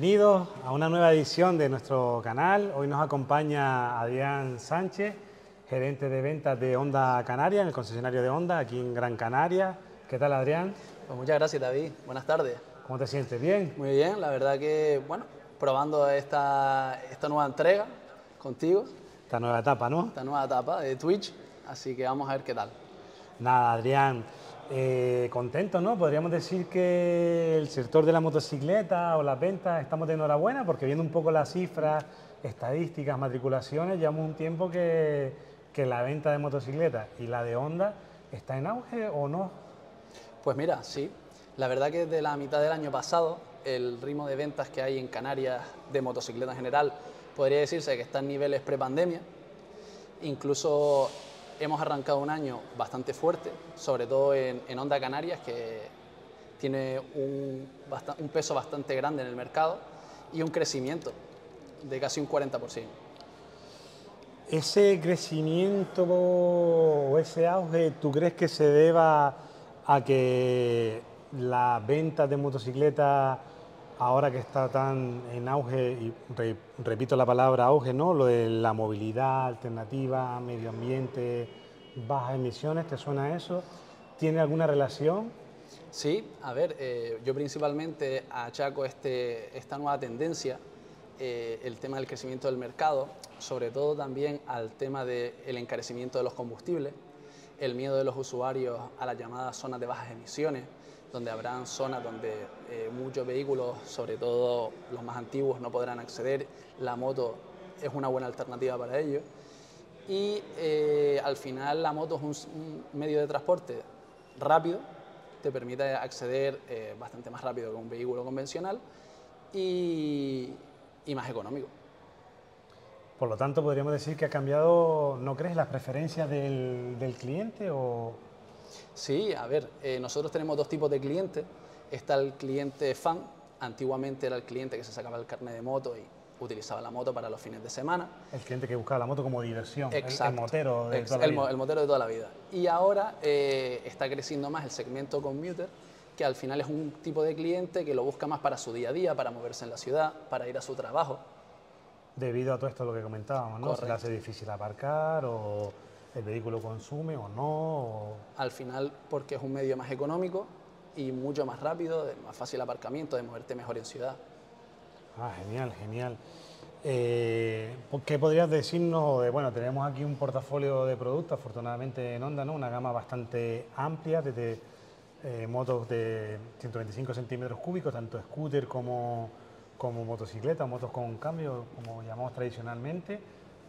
Bienvenidos a una nueva edición de nuestro canal. Hoy nos acompaña Adrián Sánchez, gerente de ventas de Honda Canaria, en el concesionario de Honda, aquí en Gran Canaria. ¿Qué tal, Adrián? Pues muchas gracias, David. Buenas tardes. ¿Cómo te sientes? ¿Bien? Muy bien, la verdad que, bueno, probando esta, esta nueva entrega contigo. Esta nueva etapa, ¿no? Esta nueva etapa de Twitch, así que vamos a ver qué tal. Nada, Adrián, eh, contento, ¿no? Podríamos decir que el sector de la motocicleta o las ventas estamos de enhorabuena porque viendo un poco las cifras, estadísticas, matriculaciones, llevamos un tiempo que, que la venta de motocicletas y la de Honda está en auge o no. Pues mira, sí. La verdad que desde la mitad del año pasado el ritmo de ventas que hay en Canarias de motocicleta en general podría decirse que está en niveles prepandemia. Incluso hemos arrancado un año bastante fuerte, sobre todo en, en Honda Canarias, que tiene un, un, peso bastante grande en el mercado y un crecimiento de casi un 40%. ¿Ese crecimiento o ese auge, tú crees que se deba a que la venta de motocicletas ahora que está tan en auge, y re, repito la palabra auge, ¿no? Lo de la movilidad alternativa, medio ambiente, bajas emisiones, ¿te suena eso? ¿Tiene alguna relación? Sí, a ver, eh, yo principalmente achaco este, esta nueva tendencia, eh, el tema del crecimiento del mercado, sobre todo también al tema del encarecimiento de los combustibles, el miedo de los usuarios a las llamadas zonas de bajas emisiones, donde habrán zonas donde eh, muchos vehículos, sobre todo los más antiguos, no podrán acceder. La moto es una buena alternativa para ello. Y eh, al final la moto es un, medio de transporte rápido, te permite acceder eh, bastante más rápido que un vehículo convencional y, y más económico. Por lo tanto, podríamos decir que ha cambiado, ¿no crees, las preferencias del, del cliente o...? Sí, a ver, eh, nosotros tenemos dos tipos de clientes. Está el cliente fan, antiguamente era el cliente que se sacaba el carnet de moto y utilizaba la moto para los fines de semana. El cliente que buscaba la moto como diversión, Exacto. El, el motero de toda la el, vida. el, motero de toda la vida. Y ahora eh, está creciendo más el segmento commuter, que al final es un tipo de cliente que lo busca más para su día a día, para moverse en la ciudad, para ir a su trabajo. Debido a todo esto lo que comentábamos, ¿no? Correcto. Se le hace difícil aparcar o el vehículo consume o no. O... Al final, porque es un medio más económico y mucho más rápido, de más fácil aparcamiento, de moverte mejor en ciudad. Ah, genial, genial. Eh, ¿Qué podrías decirnos? De, bueno, tenemos aquí un portafolio de productos, afortunadamente en Honda, ¿no? Una gama bastante amplia, desde eh, motos de 125 centímetros cúbicos, tanto scooter como, como motocicleta, motos con cambio, como llamamos tradicionalmente,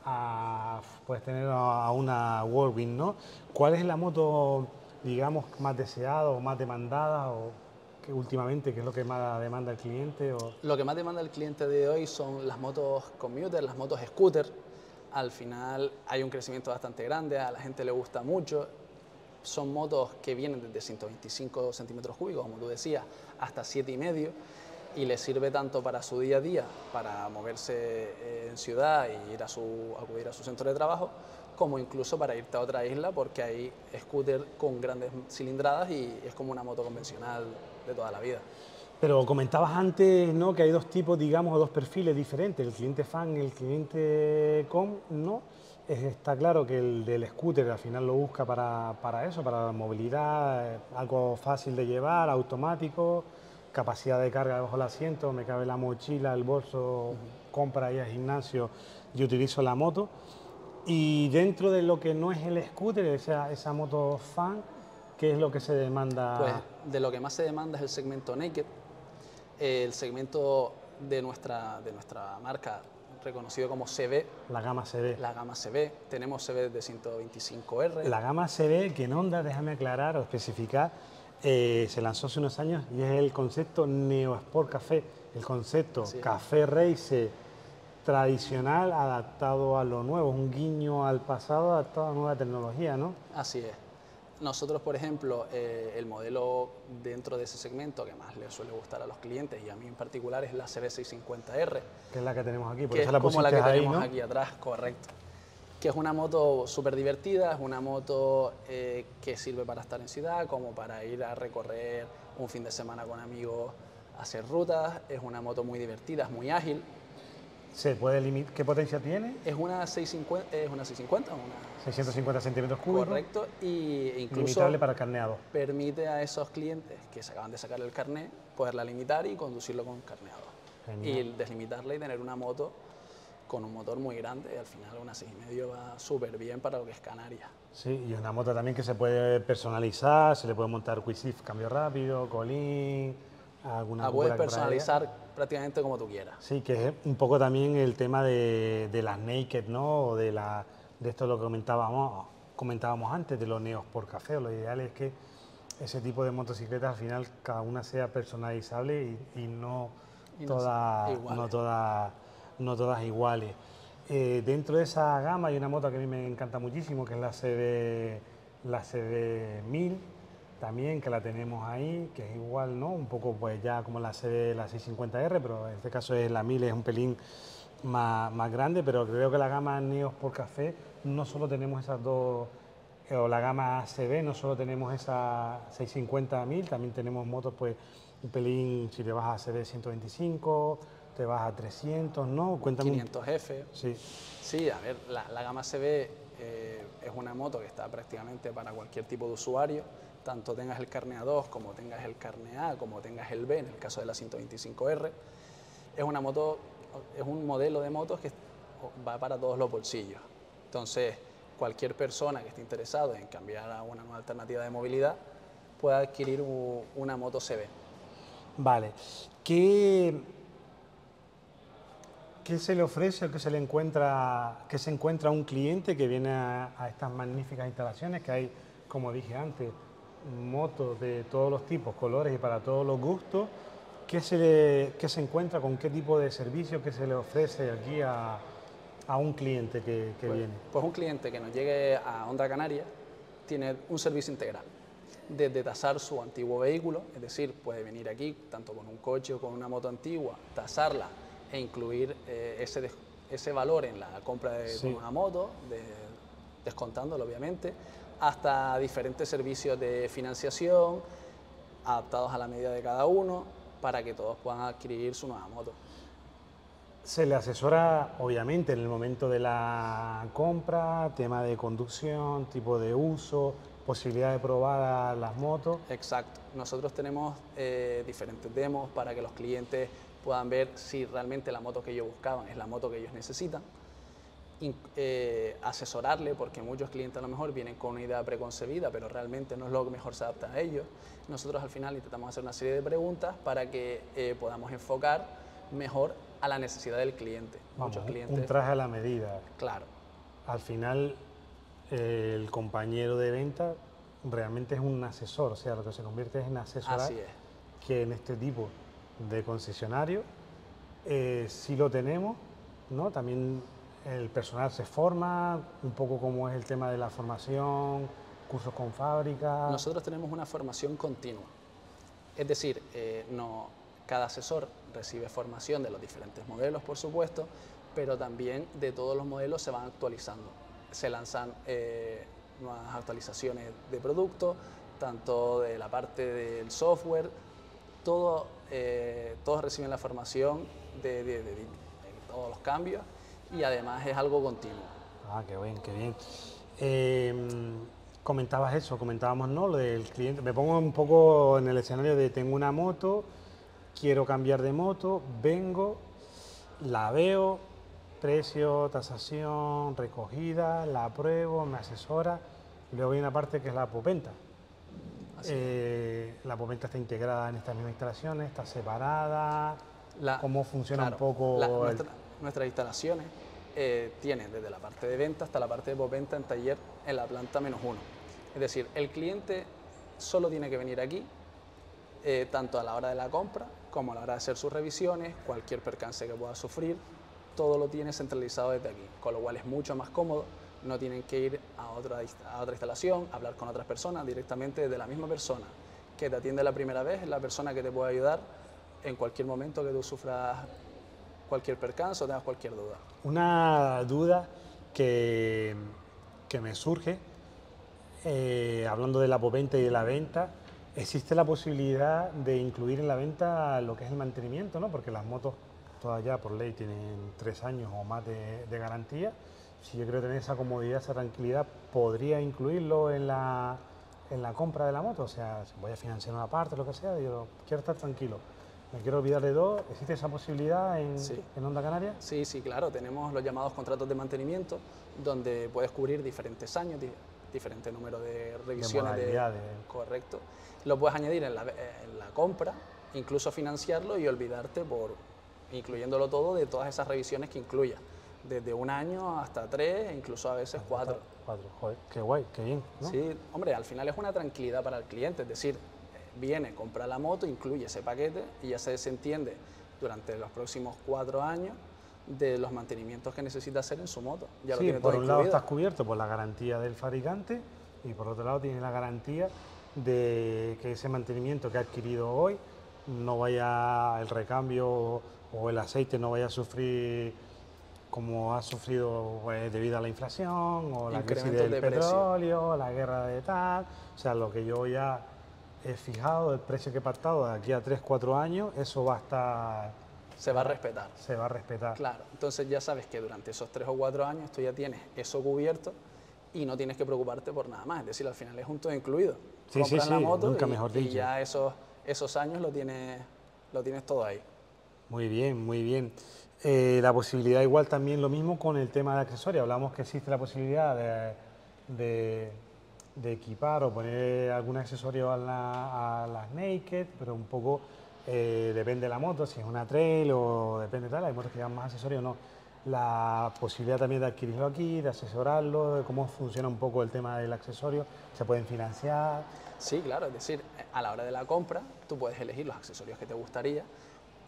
a, puedes tener a una Whirlwind, ¿no? ¿Cuál es la moto, digamos, más deseada o más demandada o que últimamente, qué es lo que más demanda el cliente? O... Lo que más demanda el cliente de hoy son las motos commuter, las motos scooter. Al final hay un crecimiento bastante grande, a la gente le gusta mucho. Son motos que vienen desde 125 centímetros cúbicos, como tú decías, hasta 7,5 y le sirve tanto para su día a día, para moverse en ciudad y ir a su, acudir a su centro de trabajo, como incluso para irte a otra isla, porque hay scooter con grandes cilindradas y es como una moto convencional de toda la vida. Pero comentabas antes ¿no? que hay dos tipos, digamos, o dos perfiles diferentes, el cliente fan y el cliente com, ¿no? Está claro que el del scooter al final lo busca para, para eso, para la movilidad, algo fácil de llevar, automático, capacidad de carga debajo del asiento, me cabe la mochila, el bolso, uh -huh. compra ahí al gimnasio y utilizo la moto. Y dentro de lo que no es el scooter, esa, esa moto fan, ¿qué es lo que se demanda? Pues de lo que más se demanda es el segmento naked, el segmento de nuestra, de nuestra marca reconocido como CB. La gama CB. La gama CB. Tenemos CB de 125R. La gama CB, que en Honda, déjame aclarar o especificar, eh, se lanzó hace unos años y es el concepto Neo Sport Café, el concepto sí. café race tradicional adaptado a lo nuevo, un guiño al pasado adaptado a nueva tecnología, ¿no? Así es. Nosotros, por ejemplo, eh, el modelo dentro de ese segmento que más les suele gustar a los clientes y a mí en particular es la CB650R. Que es la que tenemos aquí, por que eso es la como la que ahí, tenemos ¿no? aquí atrás, correcto. Que es una moto súper divertida, es una moto eh, que sirve para estar en ciudad, como para ir a recorrer un fin de semana con amigos hacer rutas, es una moto muy divertida, es muy ágil. ¿Se puede limitar? ¿Qué potencia tiene? Es una 650, es una 650 una 650 centímetros cúbicos. Correcto, y incluso limitable para carneado. permite a esos clientes que se acaban de sacar el carnet poderla limitar y conducirlo con carneado. Genial. Y deslimitarla y tener una moto con un motor muy grande, y al final una 6,5 va súper bien para lo que es Canarias. Sí, y una moto también que se puede personalizar, se le puede montar quick shift, cambio rápido, colín, alguna La puedes personalizar prácticamente como tú quieras. Sí, que es un poco también el tema de, de las naked, ¿no? O de, la, de esto lo que comentábamos, comentábamos antes, de los neos por café. Lo ideal es que ese tipo de motocicletas al final cada una sea personalizable y, y no, Y no iguales. no, todas, no todas iguales. Eh, dentro de esa gama hay una moto que a mí me encanta muchísimo, que es la CB, la CB 1000 también, que la tenemos ahí, que es igual, ¿no? Un poco pues ya como la CB, la 650R, pero en este caso es la 1000, es un pelín más, más grande, pero creo que la gama Neos por Café no solo tenemos esas dos, eh, o la gama CB, no solo tenemos esa 650 1000, también tenemos motos pues un pelín, si te vas a CB 125, te vas a 300, ¿no? Cuéntame. un- 500F. Sí, Sí, a ver, la, la gama CB eh, es una moto que está prácticamente para cualquier tipo de usuario, tanto tengas el carne A2 como tengas el carne A, como tengas el B, en el caso de la 125R. Es una moto, es un modelo de motos que va para todos los bolsillos. Entonces, cualquier persona que esté interesado en cambiar a una nueva alternativa de movilidad puede adquirir una moto CB. Vale. ¿Qué, qué se le ofrece o qué se le encuentra, qué se encuentra a un cliente que viene a, a estas magníficas instalaciones que hay, como dije antes, motos de todos los tipos, colores y para todos los gustos? ¿Qué se, le- qué se encuentra con qué tipo de servicio que se le ofrece aquí a, a un cliente que, que Pues, viene? pues un cliente que nos llegue a Honda Canaria tiene un servicio integral. Desde tasar su antiguo vehículo, es decir, puede venir aquí tanto con un coche o con una moto antigua, tasarla e incluir eh, ese, ese valor en la compra de Sí. una moto, de- descontándolo obviamente, hasta diferentes servicios de financiación adaptados a la medida de cada uno para que todos puedan adquirir su nueva moto. Se le asesora, obviamente, en el momento de la compra, tema de conducción, tipo de uso, posibilidad de probar las motos. Exacto. Nosotros tenemos eh, diferentes demos para que los clientes puedan ver si realmente la moto que ellos buscaban es la moto que ellos necesitan. In- eh, asesorarle, porque muchos clientes a lo mejor vienen con una idea preconcebida, pero realmente no es lo que mejor se adapta a ellos. Nosotros al final intentamos hacer una serie de preguntas para que eh, podamos enfocar mejor a la necesidad del cliente. Vamos, muchos clientes, un traje a la medida. claro, Al final, eh, el compañero de venta realmente es un asesor, o sea, lo que se convierte es en asesorar así es. que en este tipo de concesionario eh, sí lo tenemos, ¿no? También el personal se forma, un poco como es el tema de la formación, cursos con fábrica. Nosotros tenemos una formación continua. Es decir, eh, no, cada asesor recibe formación de los diferentes modelos, por supuesto, pero también de todos los modelos se van actualizando. Se lanzan eh, nuevas actualizaciones de producto, tanto de la parte del software, todo, eh, todos reciben la formación de, todos los cambios y además es algo continuo. Ah, qué bien, qué bien. Eh, comentabas eso, comentábamos, ¿no? Lo del cliente. Me pongo un poco en el escenario de tengo una moto, quiero cambiar de moto, vengo, la veo, precio, tasación, recogida, la apruebo, me asesora. Luego hay una parte que es la popenta. Eh, la popenta está integrada en estas mismas instalaciones, está separada. La- ¿Cómo funciona claro, un poco la- el- nuestra- nuestras instalaciones eh, tienen desde la parte de venta hasta la parte de postventa en taller en la planta menos uno. Es decir, el cliente solo tiene que venir aquí, eh, tanto a la hora de la compra como a la hora de hacer sus revisiones, cualquier percance que pueda sufrir, todo lo tiene centralizado desde aquí, con lo cual es mucho más cómodo, no tienen que ir a otra, a otra instalación, hablar con otras personas, directamente desde la misma persona que te atiende la primera vez, es la persona que te puede ayudar en cualquier momento que tú sufras cualquier percance o tengas cualquier duda. Una duda que, que me surge, eh, hablando de la poventa y de la venta, existe la posibilidad de incluir en la venta lo que es el mantenimiento, ¿no? Porque las motos todas ya por ley tienen tres años o más de, garantía. Si yo quiero tener esa comodidad, esa tranquilidad, podría incluirlo en la, en la compra de la moto. O sea, si voy a financiar una parte, lo que sea, yo quiero estar tranquilo. Me quiero olvidar de dos. ¿Existe esa posibilidad en, en Onda Canaria? Sí, sí, claro. Tenemos los llamados contratos de mantenimiento, donde puedes cubrir diferentes años, diferente número de revisiones. De, Correcto. Lo puedes añadir en la, en la compra, incluso financiarlo y olvidarte por incluyéndolo todo de todas esas revisiones que incluya, desde un año hasta tres, incluso a veces cuatro. Cuatro, joder, qué guay, qué bien. Sí, hombre, al final es una tranquilidad para el cliente, es decir, viene, compra la moto, incluye ese paquete y ya se desentiende durante los próximos cuatro años de los mantenimientos que necesita hacer en su moto. Ya sí, por un lado estás cubierto por la garantía del fabricante y por otro lado tiene la garantía de que ese mantenimiento que ha adquirido hoy no vaya el recambio o el aceite no vaya a sufrir como ha sufrido pues, debido a la inflación o la crisis del petróleo, la guerra de tal, o sea, lo que yo ya he fijado, el precio que he pactado de aquí a 3, 4 años, eso va a estar... Se va a respetar. Se va a respetar. Claro, entonces ya sabes que durante esos 3 o 4 años tú ya tienes eso cubierto y no tienes que preocuparte por nada más, es decir, al final es un todo incluido. Sí, sí, sí, la moto nunca mejor dicho. y ya esos, esos años lo tienes, lo tienes todo ahí. Muy bien, muy bien. Eh, la posibilidad igual también lo mismo con el tema de accesorios. Hablamos que existe la posibilidad de, equipar o poner algún accesorio a, las naked, pero un poco eh, depende de la moto, si es una trail o depende de tal. Hay motos que llevan más accesorios o no. La posibilidad también de adquirirlo aquí, de asesorarlo, de cómo funciona un poco el tema del accesorio, se pueden financiar. Sí, claro, es decir, a la hora de la compra tú puedes elegir los accesorios que te gustaría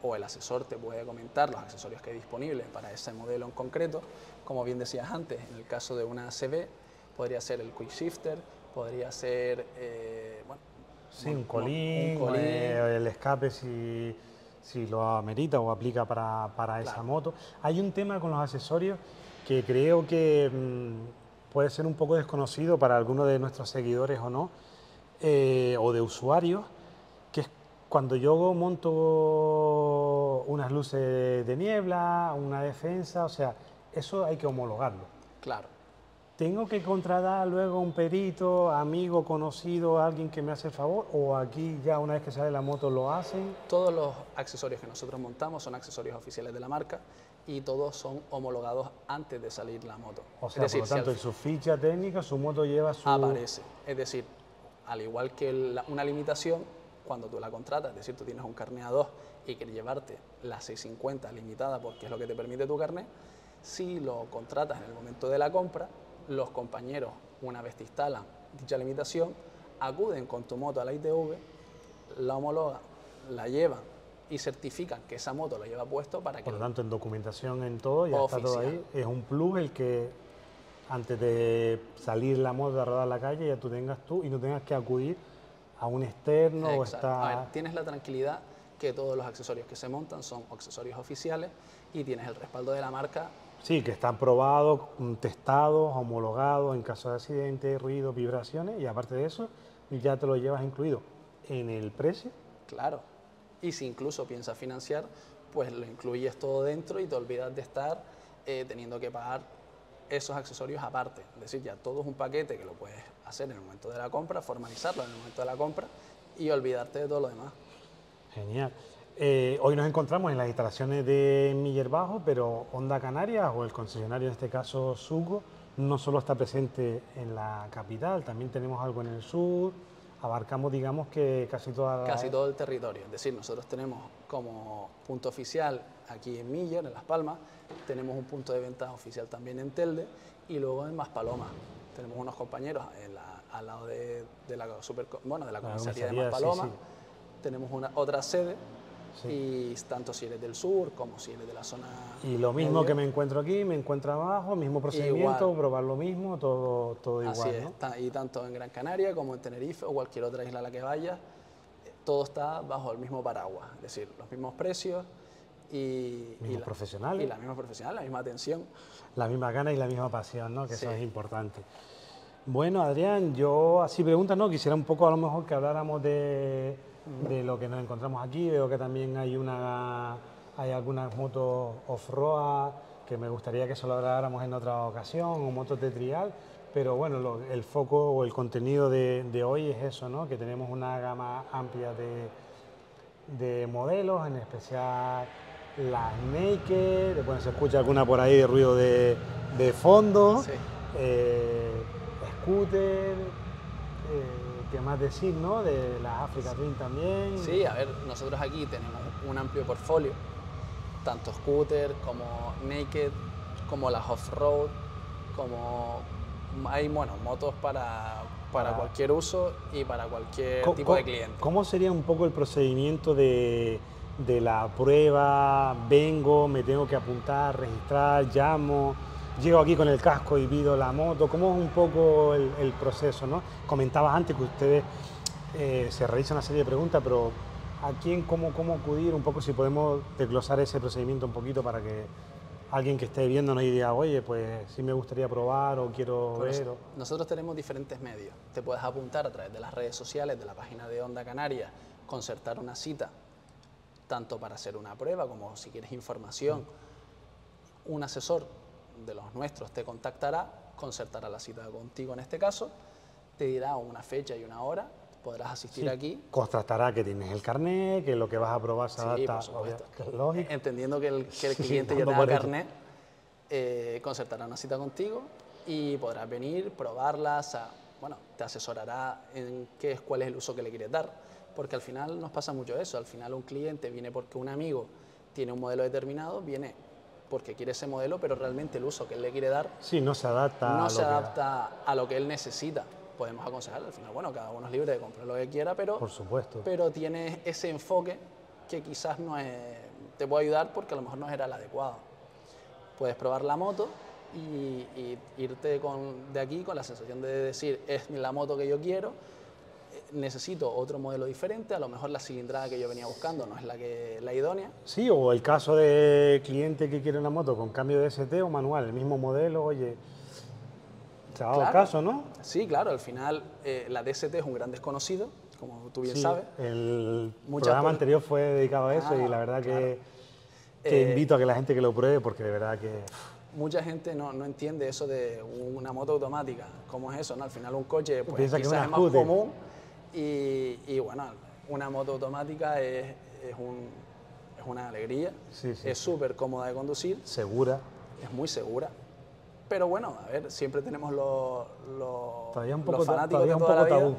o el asesor te puede comentar los accesorios que hay disponibles para ese modelo en concreto. Como bien decías antes, en el caso de una CB, podría ser el quick shifter, podría ser, eh, bueno, sí, un colín, eh, el escape si, si, lo amerita o aplica para, para esa moto. Hay un tema con los accesorios que creo que mm, puede ser un poco desconocido para algunos de nuestros seguidores o no, eh, o de usuarios, cuando yo monto unas luces de niebla, una defensa, o sea, eso hay que homologarlo. Claro. ¿Tengo que contratar luego un perito, amigo, conocido, alguien que me hace el favor? ¿O aquí ya una vez que sale la moto lo hacen? Todos los accesorios que nosotros montamos son accesorios oficiales de la marca y todos son homologados antes de salir la moto. O sea, por lo tanto, en su ficha técnica su moto lleva su... Aparece. Es decir, al igual que una limitación, cuando tú la contratas, es decir, tú tienes un carnet A2 y quieres llevarte la 650 limitada porque es lo que te permite tu carnet, si lo contratas en el momento de la compra, los compañeros, una vez te instalan dicha limitación, acuden con tu moto a la ITV, la homologan, la llevan y certifican que esa moto lo lleva puesto para que... Por lo tanto, en documentación, en todo, ya está todo ahí. Es un plus el que antes de salir la moto a rodar la calle ya tú tengas tú y no tengas que acudir a un externo o está... tienes la tranquilidad que todos los accesorios que se montan son accesorios oficiales y tienes el respaldo de la marca. Sí, que están probados, mm, testados, homologados en caso de accidente, ruido, vibraciones y aparte de eso ya te lo llevas incluido en el precio. Claro, y si incluso piensas financiar, pues lo incluyes todo dentro y te olvidas de estar eh, teniendo que pagar esos accesorios aparte. Es decir, ya todo es un paquete que lo puedes hacer en el momento de la compra, formalizarlo en el momento de la compra y olvidarte de todo lo demás. Genial. Eh, hoy nos encontramos en las instalaciones de Miller Bajo, pero Honda Canarias o el concesionario en este caso Sugo no solo está presente en la capital, también tenemos algo en el sur, abarcamos digamos que casi toda Casi todo el territorio, es decir, nosotros tenemos como punto oficial aquí en Miller, en Las Palmas, tenemos un punto de venta oficial también en Telde y luego en Maspalomas tenemos unos compañeros al lado de, la super, bueno, de la comisaría de Maspalomas, tenemos una, otra sede y tanto si eres del sur como si eres de la zona... Y lo mismo que me encuentro aquí, me encuentro abajo, mismo procedimiento, probar lo mismo, todo, todo igual. Así es, y tanto en Gran Canaria como en Tenerife o cualquier otra isla a la que vayas, todo está bajo el mismo paraguas, es decir, los mismos precios, y, y la, profesionales. Y la misma profesional, la misma atención. La misma gana y la misma pasión, ¿no? que eso es importante. Bueno, Adrián, yo así pregunta, ¿no? Quisiera un poco a lo mejor que habláramos de, de lo que nos encontramos aquí. Veo que también hay una hay algunas motos off-road que me gustaría que solo habláramos en otra ocasión, o motos de trial, pero bueno, el foco o el contenido de, de, hoy es eso, ¿no? Que tenemos una gama amplia de, de modelos, en especial las Naked, después se escucha alguna por ahí de ruido de, de fondo, eh, scooter, eh, ¿qué más decir, no? De las Africa Twin también. Sí, a ver, nosotros aquí tenemos un amplio portfolio, tanto scooter como naked, como las off-road, como hay, bueno, motos para, para ah. cualquier uso y para cualquier tipo de cliente. ¿Cómo sería un poco el procedimiento de de la prueba, vengo, me tengo que apuntar, registrar, llamo, llego aquí con el casco y pido la moto, ¿cómo es un poco el, proceso? ¿no? Comentabas antes que ustedes eh, se realizan una serie de preguntas, pero ¿a quién, cómo, cómo acudir? Un poco si podemos desglosar ese procedimiento un poquito para que alguien que esté viéndonos y diga, oye, pues sí me gustaría probar o quiero ver. Nosotros tenemos diferentes medios. Te puedes apuntar a través de las redes sociales, de la página de Onda Canaria, concertar una cita tanto para hacer una prueba como si quieres información. Un asesor de los nuestros te contactará, concertará la cita contigo en este caso, te dirá una fecha y una hora, podrás asistir aquí. Constatará que tienes el carnet, que lo que vas a probar se adapta. Entendiendo que el, cliente ya tenga carnet, eh, concertará una cita contigo y podrás venir, probarlas, bueno, te asesorará en qué es, cuál es el uso que le quieres dar porque al final nos pasa mucho eso, al final un cliente viene porque un amigo tiene un modelo determinado, viene porque quiere ese modelo, pero realmente el uso que él le quiere dar sí, no se adapta, no a, se lo adapta que... a lo que él necesita. Podemos aconsejar, al final, bueno, cada uno es libre de comprar lo que quiera, pero, Por supuesto. pero tiene ese enfoque que quizás no es, te puede ayudar porque a lo mejor no era el adecuado. Puedes probar la moto y, y irte con, de aquí con la sensación de decir, es la moto que yo quiero, necesito otro modelo diferente, a lo mejor la cilindrada que yo venía buscando no es la, que, la idónea. Sí, o el caso de cliente que quiere una moto con cambio de ST o manual, el mismo modelo, oye, se ha dado caso, ¿no? Sí, claro, al final eh, la DST es un gran desconocido, como tú bien sabes. El programa anterior fue dedicado a eso y la verdad que, eh, invito a que la gente que lo pruebe porque de verdad que... Mucha gente no, no entiende eso de una moto automática, cómo es eso, ¿no? Al final un coche pues, quizás es más común y, bueno, una moto automática es, es, un, es una alegría, es súper cómoda de conducir. Segura. Es muy segura. Pero bueno, a ver, siempre tenemos los, todavía un poco, fanáticos de toda un poco tabú,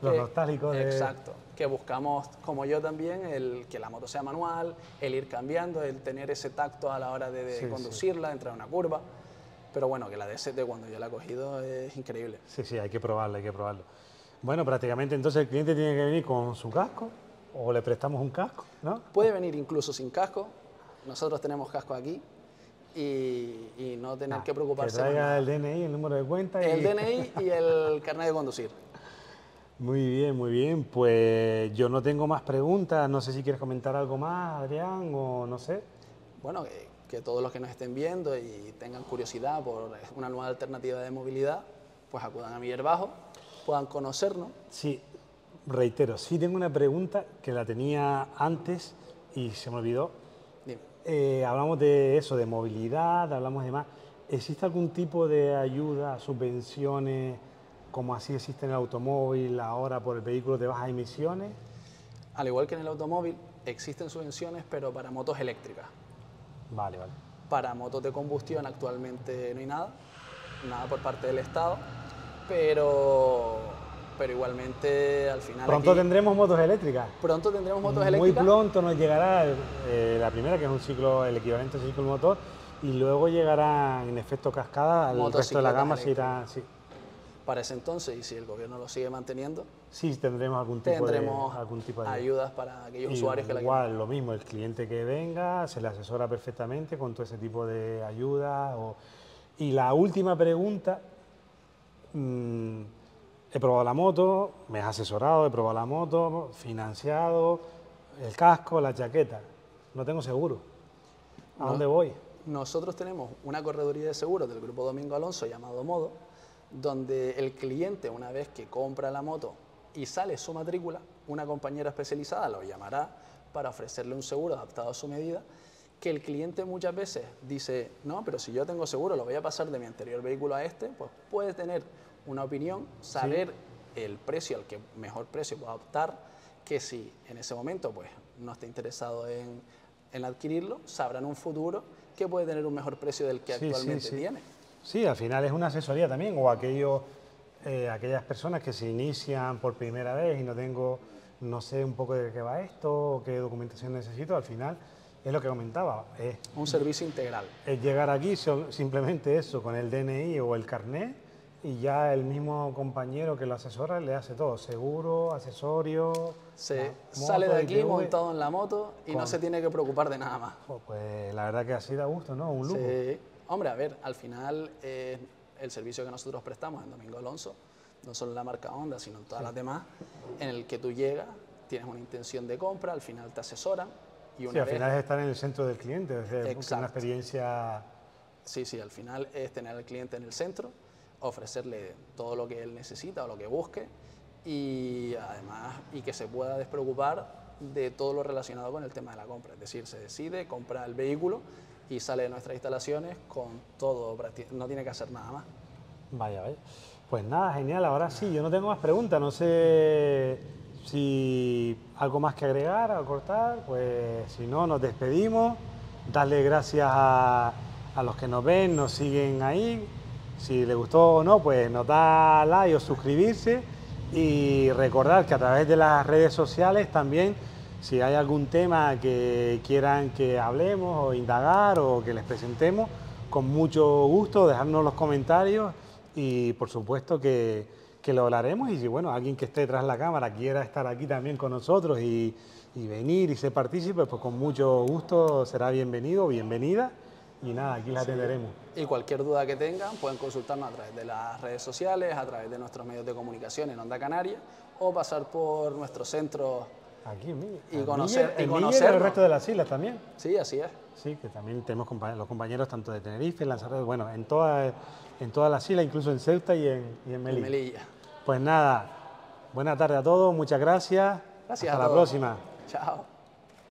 los nostálgicos. Exacto, que buscamos, como yo también, el que la moto sea manual, el ir cambiando, el tener ese tacto a la hora de, conducirla, entrar a una curva. Pero bueno, que la DST cuando yo la he cogido es increíble. Sí, sí, hay que probarla, hay que probarlo. Bueno, prácticamente entonces el cliente tiene que venir con su casco o le prestamos un casco, ¿no? Puede venir incluso sin casco. Nosotros tenemos casco aquí y, no tener ah, que preocuparse. Que traiga el DNI, el número de cuenta. Y... El DNI y el carnet de conducir. Muy bien, muy bien. Pues yo no tengo más preguntas. No sé si quieres comentar algo más, Adrián, o no sé. Bueno, que, que todos los que nos estén viendo y tengan curiosidad por una nueva alternativa de movilidad, pues acudan a mi Bajo puedan conocernos. Sí, reitero, sí tengo una pregunta que la tenía antes y se me olvidó. Eh, hablamos de eso, de movilidad, hablamos de más. ¿Existe algún tipo de ayuda, subvenciones, como así existe en el automóvil, ahora por el vehículo de bajas emisiones? Al igual que en el automóvil, existen subvenciones, pero para motos eléctricas. Vale, vale. Para motos de combustión actualmente no hay nada, nada por parte del Estado pero, pero igualmente al final... Pronto tendremos motos eléctricas. Pronto tendremos motos eléctricas. Muy pronto nos llegará eh, la primera, que es un ciclo, el equivalente al ciclo motor, y luego llegará en efecto cascada, el resto de la gama se irá... Sí. Para ese entonces, y si el gobierno lo sigue manteniendo, sí tendremos algún tipo de, algún tipo de ayudas para aquellos usuarios que la Igual, lo mismo, el cliente que venga se le asesora perfectamente con todo ese tipo de ayudas. Y la última pregunta Mm, he probado la moto, me has asesorado, he probado la moto, financiado, el casco, la chaqueta. No tengo seguro. ¿A dónde voy? Nosotros tenemos una correduría de seguros del Grupo Domingo Alonso llamado Modo, donde el cliente, una vez que compra la moto y sale su matrícula, una compañera especializada lo llamará para ofrecerle un seguro adaptado a su medida, que el cliente muchas veces dice, no, pero si yo tengo seguro, lo voy a pasar de mi anterior vehículo a este, pues puede tener una opinión, saber el precio al que mejor precio pueda optar, que si en ese momento pues no está interesado en, en adquirirlo, sabrá en un futuro que puede tener un mejor precio del que actualmente tiene. Sí, al final es una asesoría también, o aquellos, eh, aquellas personas que se inician por primera vez y no tengo, no sé un poco de qué va esto, o qué documentación necesito, al final es lo que comentaba. Es, un servicio integral. Es llegar aquí simplemente eso, con el DNI o el carnet, y ya el mismo compañero que lo asesora le hace todo, seguro, asesorio. Se sale de aquí montado en la moto y no se tiene que preocupar de nada más. Pues la verdad que así da gusto, ¿no? Un lujo. Sí. Hombre, a ver, al final eh, el servicio que nosotros prestamos en Domingo Alonso, no solo en la marca Honda, sino en todas las demás, en el que tú llegas, tienes una intención de compra, al final te asesoran. Y sí, al final es estar en el centro del cliente, es una experiencia... Sí, sí, al final es tener al cliente en el centro ofrecerle todo lo que él necesita o lo que busque y además y que se pueda despreocupar de todo lo relacionado con el tema de la compra. Es decir, se decide, compra el vehículo y sale de nuestras instalaciones con todo, no tiene que hacer nada más. Vaya, vaya. Pues nada, genial. Ahora sí, yo no tengo más preguntas. No sé si algo más que agregar o cortar. Pues si no, nos despedimos. Darle gracias a, a los que nos ven, nos siguen ahí. Si le gustó o no, pues nos da like o suscribirse y recordar que a través de las redes sociales también, si hay algún tema que quieran que hablemos o indagar o que les presentemos, con mucho gusto dejarnos los comentarios y por supuesto que, que lo hablaremos y si bueno, alguien que esté tras la cámara quiera estar aquí también con nosotros y, y venir y ser partícipe, pues con mucho gusto será bienvenido, bienvenida y nada, aquí la atenderemos. Y cualquier duda que tengan pueden consultarnos a través de las redes sociales, a través de nuestros medios de comunicación en Onda Canaria o pasar por nuestro centro aquí y conocer y conocer el resto de las islas también. Sí, así es. Sí, que también tenemos los compañeros tanto de Tenerife, Lanzarote, bueno, en todas en todas las islas, incluso en Ceuta y en, y en Melilla. Melilla. Pues nada, buena tarde a todos, muchas gracias. Gracias. Hasta la próxima. Chao.